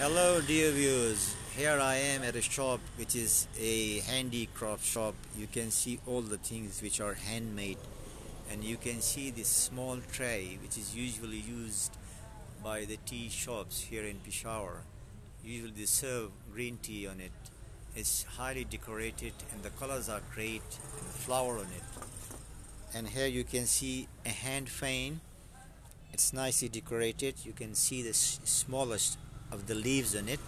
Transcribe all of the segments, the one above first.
Hello dear viewers, here I am at a shop which is a handicraft shop. You can see all the things which are handmade and you can see this small tray which is usually used by the tea shops here in Peshawar. Usually they serve green tea on it. It's highly decorated and the colors are great and flower on it. And here you can see a hand fan. It's nicely decorated. You can see the smallest of the leaves on it.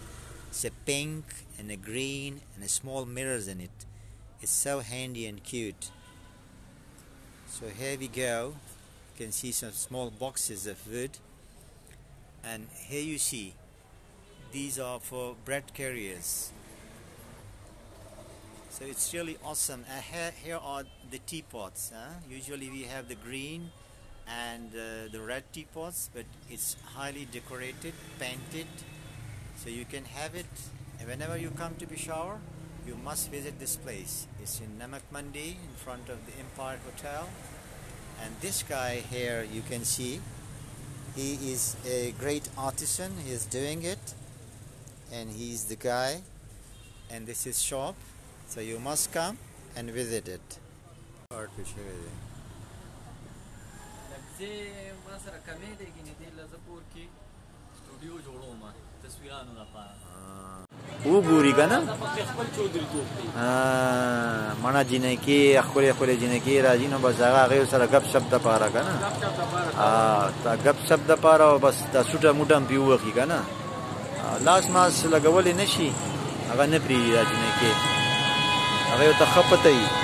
It's a pink and a green and a small mirrors in it. It's so handy and cute. So here we go. You can see some small boxes of wood. And here you see, these are for bread carriers. So it's really awesome. And here, here are the teapots. Huh? Usually we have the green and uh, the red teapots but it's highly decorated painted so you can have it. Whenever you come to Peshawar you must visit this place. It's in Namak Mandi in front of the Empire Hotel. And this guy here you can see he is a great artisan. He is doing it and he's the guy and this is shop. So you must come and visit it لفظې ما سره کمې دی ګینې دې لزه پور کې سټوډیو جوړوم تصویرانو لپاره. وګوري کنه دا په خپل چودري جوړ کړي مڼه جنکی خپل خپل جنکی راځي نو بس هغه غیر سره غب شپ د پاره کنه لپ چپ لپاره ا تا غب شپ د پاره او بس دا سوټه موټه پیو وخی کنه لاس ماس لګولې نشي هغه نه پری راځي نه کې هغه ته خپته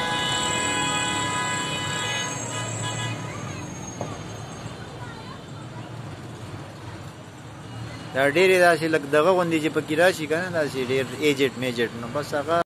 دا ډېرې داسې لګ دغه غوندې چې پکې راشي کنه داسې ډېر ایجټ میجټ نو بس هغه